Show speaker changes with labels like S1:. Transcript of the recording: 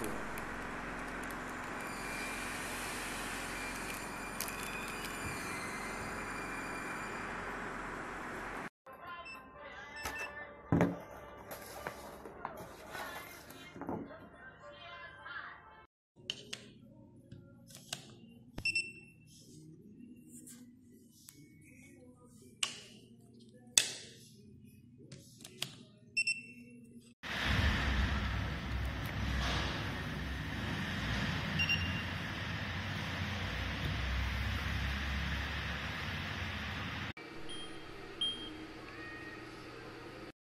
S1: for.